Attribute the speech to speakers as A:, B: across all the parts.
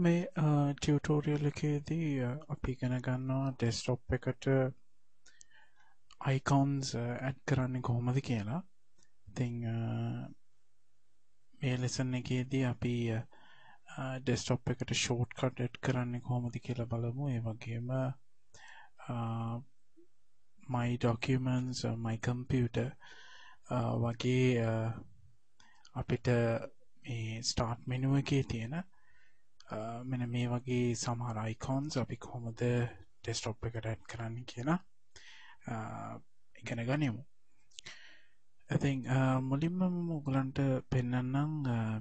A: මේ ටියටෝරියල් එකේදී අපි ඉගෙන ගන්නවා ඩෙස්ටොප් එකට අයිකවන්ස් ඇඩ් කරන්නේ කොහොමද කියලා. ඉතිං මේ ලෙසන් එකේදී අපි ඩෙස්ටොප් එකට ෂෝට් කට් ඇඩ් කරන්නේ කොහොමද කියලා බලමු. ඒ වගේම my documents my computer වගේ අපිට මේ ස්ටාර්ට් මෙනුව එකේ තියෙන මෙන මේ වගේ සමහර අයිකෝන්ස් අපි කොහොමද ටෙස්ටොප් එකට ඇඩ් කරන්න කියලා ඉගෙන ගනිමු. ඇතින් මුලින්ම මුගලන්ට පෙන්නන්නම්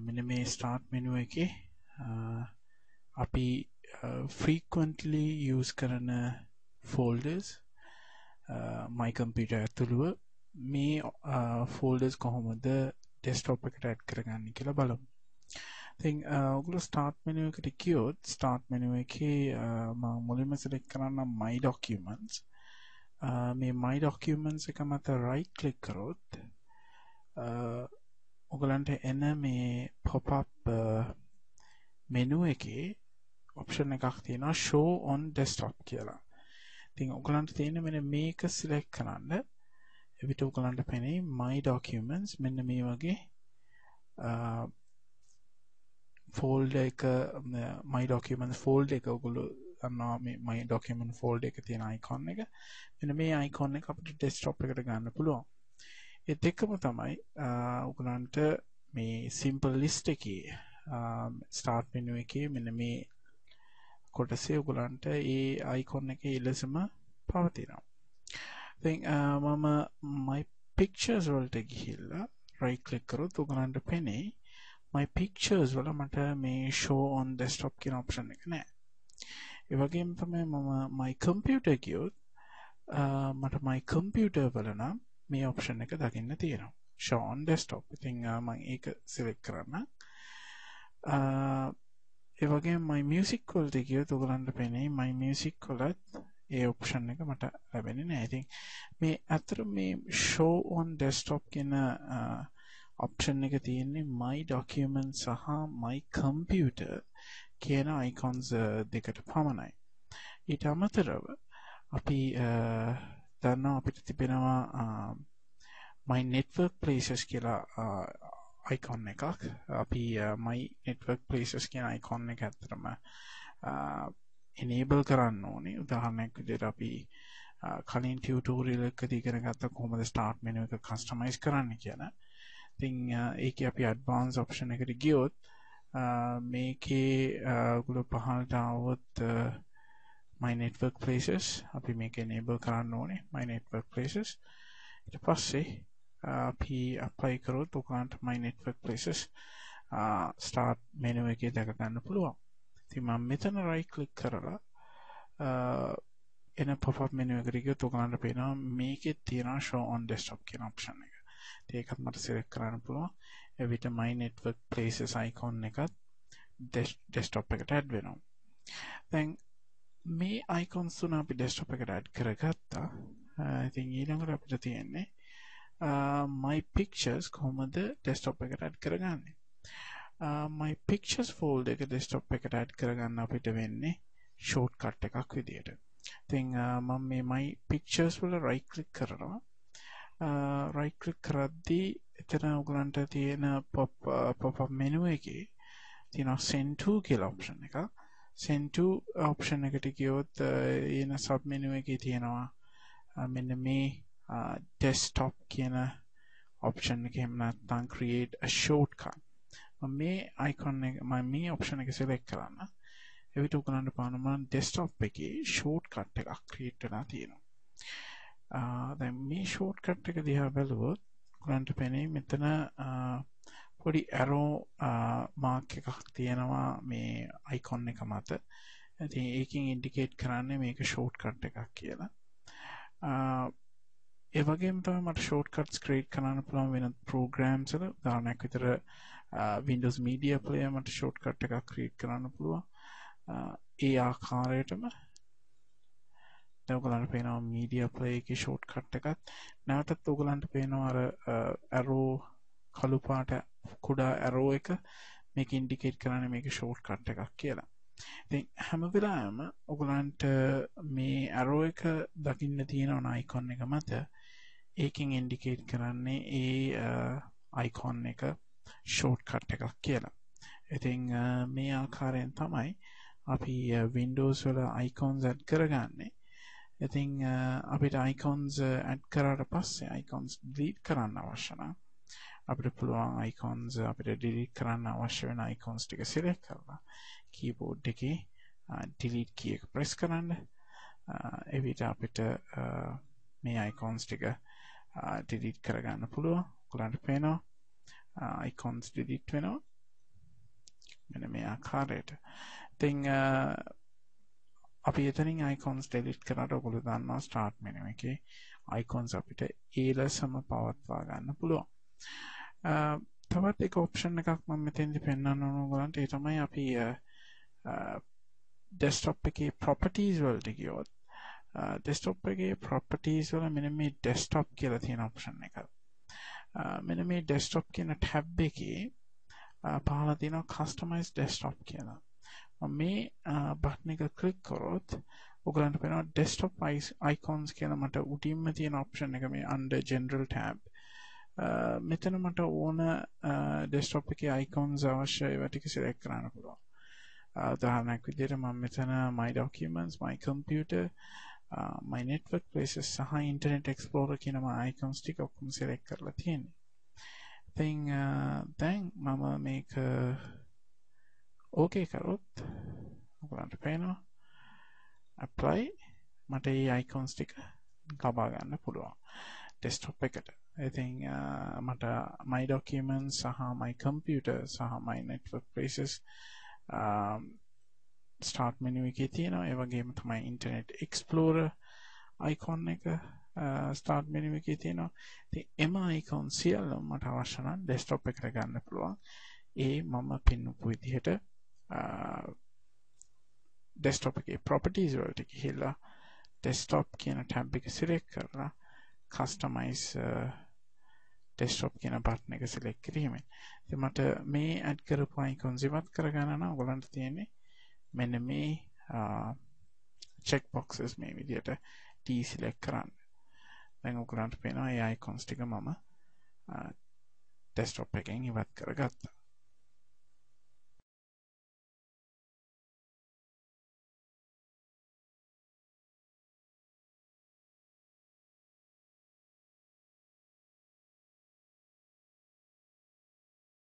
A: මෙන මේ ස්ටාර්ට් මෙනුව එක අපි ෆ්‍රීකන්ටලි යස් කරන ෆෝල්ඩර්ස් මයි කම්පිට ඇතුළුව මේ ෆෝල්ඩර්ස් කොහොමද ඩෙස්ටොප් එකට ඇඩ් කරගන්න කියලා බලමු. ඉතින් ඔගොල්ලෝ ස්ටාර්ට් මෙනු එකට ගියොත් ස්ටාර්ට් මෙනු එකේ මම මුලින්ම සිලෙක්ට් කරන්නම් my documents මේ my documents එක මත right click කරොත් ඔගලන්ට එන මේ pop up මෙනු එකේ ඔප්ෂන් එකක් තියෙනවා show on desktop කියලා. ඉතින් ඔගලන්ට තියෙන මෙන්න මේක සිලෙක්ට් කරන්න. එවිට ඔගලන්ට පෙනේ my documents මෙන්න මේ වගේ ෆෝල්ඩ එක මයි ඩොකමන් ෆෝල්ඩ එක. ඔගුලු අන්නවා මයි ඩොකමන් ෆෝල්ඩ එක තියෙන අයිකොන් එක. මෙන මේ අයිකොන්න එක අපට ඩෙස්ටොප් එකට ගන්න පුළුවන්. එත් එක්කම තමයි උගලන්ට මේ සිම්පල් ලිස්ට එක ස්ටාර්ට් මෙනුව එක මෙන මේ කොටසේ උගලන්ට ඒ අයිකොන්න එක එලෙසම පවතිනවා. මම මයි පික්ෂර්ස් වලට ගිහිල්ලා රයි කලික් කරොත් උගලන්ට පෙනේ my pictures වල මට මේ show on desktop කියන option එක නෑ. ඒ වගේම තමයි මම my computer ගියොත් මට my computer වල නම් මේ option එක දකින්න තියෙනවා. show on desktop. ඉතින් මම ඒක select කරන්න ඒ වගේ my music වලට ගියොත් ඔයගලන්ට පේන්නේ my music වලත් ඒ ඔප්ෂන් එක මට ලැබෙන්නේ නෑ. ඉතින් මේ අතර මේ show on desktop කියන ඔප්ෂන් එක තියෙන්නේ my document සහ my computer කියන icons දෙකට පමණයි. ඊට අමතරව අපි දන්නවා අපිට තිබෙනවා my network places කියලා icon එකක්. අපි my network places කියන icon එක ඇත්තටම enable කරන්න ඕනේ. උදාහරණයක් විදිහට අපි කලින් ටියුටෝරියල් එකදී ඉගෙන ගත්ත කොහොමද start menu එක customize කරන්න කියන. ඉතිං ඒක අපි අඩ්වාන්ස් ඔප්ෂන් එකට ගියොත් මේකේ ගුල පහල්ටාවොත් my network places අපි මේක enable කරන්න ඕනේ my network places. ඊට පස්සේ අපි apply කරොත් ඔකාන්ට my network places start menu එකේ දැක ගන්න පුළුවන්. ඉතින් මම මෙතන right click කරලා එන pop-up menu එකට ගියොත් ඔයගලන්ට පේනවා මේකේ තියෙනවා show on desktop කියන option එක. ඒකත් මට සිලෙක්ට් කරන්න පුළුවන්. එවිට my network places icon එකත් desktop එකට add වෙනවා. දැන් මේ icons තුන අපි desktop එකට add කරගත්තා. ඉතින් ඊළඟට අපිට තියෙන්නේ my pictures කොහොමද desktop එකට add කරගන්නේ? my pictures folder එක desktop එකට add කරගන්න අපිට වෙන්නේ shortcut එකක් විදියට. ඉතින් මම මේ my pictures වල right click කරනවා. Uh, රයිකල් කරද්දී එතන උගලන්ට තියෙන පොප මෙනුව එක තින සෙන්ටූ කියල ඔප්ෂන් එක සෙන්ටූ ඔප්ෂන් එකට කියවොත් uh, එන සබ් මෙනුව එක තියෙනවා uh, මෙන්න මේ ඩෙස්ටොප් කියන ඔප්ෂන් එක. එමනත්තන් ක්‍රියේට් ෂෝට්කා මේ අයිකොන් ම මේ ඔප්ෂන් එක සෙලෙක් කරන්න. එවිට උකලන්න පානමන් ඩෙස්ටොප් එක ෂෝට් කට් එකක් ක්‍රියට්ටලා තියෙනවා. දැන් මේ ෂෝට්කට් එක දිහා බැලුවොත් ගලන්ට පෙනේ මෙතන පොඩි ඇරෝ මාක් එකක් තියෙනවා මේ අයිකොන් එක මත. ඇති ඒකින් ඉන්ඩිකේට් කරන්නේ මේක ෂෝට්කට් එකක් කියලා. ඒවගේ තම මට ෂෝට්කට් ස්ක්‍රේට් කරන්න පුළන් වෙන ප්‍රෝග්‍රම්සල දානයක් විතර Windows මීඩිය පලය මට ෂෝට්කට් එකක් ක්‍රීට් කරන්න පුළුවන්. ඒ ආකාරයටම ඔගලන්ට පේනවා මීඩිය ප්ලේකි ෂෝට් කට් එකත් නැවතත් ඔගලන්ට පේනවා අර ඇරෝ කළුපාට කුඩා ඇරෝ එක මේක ඉන්ඩිකේට් කරන්න මේක ෂෝට් කට් එකක් කියලා ඉතින් හැම වෙලාවෙම ඔයගලන්ට මේ ඇරෝ එක දකින්න තියෙන අයිකොන් එක මත ඒකෙන් ඉන්ඩිකේට් කරන්නේ ඒ අයිකොන් එක ෂෝට් කට් එකක් කියලා. ඉතින් මේ ආකාරයෙන් තමයි අපි Windows වල icons add කරගන්නේ. ඉතින් අපිට icons add කරාට පස්සේ icons delete කරන්න අවශ්‍ය නම් අපිට පුළුවන් icons අපිට delete කරන්න අවශ්‍ය වෙන icons ටික select කරලා keyboard එකේ delete key එක press කරන්න. එවිට අපිට මේ icons ටික delete කරගන්න පුළුවන්. ඔයගලන්ට පේනවා icons delete වෙනවා. මෙන්න මේ ආකාරයට. ඉතින් අපි එතනින් icons delete කරාට ඔයගොල්ලෝ දන්නවා start menu එකේ icons අපිට ඒ ලෙසම පවත්වා ගන්න පුළුවන්. තවත් එක ඔප්ෂන් එකක් මම මෙතෙන්දි පෙන්වන්න ඕන ඔයගලන්ට ඒ තමයි අපි desktop එකේ properties වලට ගියොත් desktop එකේ properties වල මෙන්න මේ desktop කියලා තියෙන ඔප්ෂන් එක. මෙන්න මේ desktop කියන tab එකේ පහල තියෙනවා customize desktop කියලා. මේ බට්න එක කලික් කරොත් ඔගලන්ට පෙනවා ඩෙස්ටොප් icons කියන මට උටින්ම තියෙන ඔප්ෂන් එක මේ under general tab. මෙතන මට ඕන ඩෙස්ටොප් එක icons අවශ්‍ය ඒවා ටික select කරන්න පුළුවන්. උදාහරණයක් විදිහට මම මෙතන my documents my computer uh, my network places සහ internet explorer කියන my icons ටික ඔක්කොම select කරලා තියෙන්නේ. ඉතින් දැන් මම මේක ඕකේ කරොත් ඔගලන්ට පේනවා? apply මට ඒ icons ටික ලබා ගන්න පුළුවන්. desktop එකට. ඉතින් uh, මට my documents සහ my computer සහ my network places um, start menu එකේ තියෙනවා. ඒ වගේම තමයි internet explorer icon එක uh, start menu එකේ තියෙනවා. ඉතින් එම icon සියල්ලම මට අවශ්‍ය නම් desktop එකට ගන්න පුළුවන්. ඒ මම පෙන්වපු විදිහට ඩෙස්ටොප් එකේ ප්‍රොපර්ටිස් වලට ගිහිල්ලා ඩෙස්ටොප් කියන ටැබ් එක සිලෙක්ට් කරලා කස්ටමයිස් ඩෙස්ටොප් කියන බටන් එක සිලෙක්ට් කිරීමෙන් ඉතින් මට මේ ඇඩ් කරපු අයිකොන්ස් ඉවත් කරගන්න නම් ඔයගලන්ට තියෙන්නේ මෙන්න මේ චෙක් බොක්සස් මේ විදිහට T සිලෙක්ට් කරන්න. දැන් ඔයගලන්ට පේනවා ඒ අයිකොන්ස් ටික මම ඩෙස්ක්ටොප් එකෙන් ඉවත් කරගත්තා.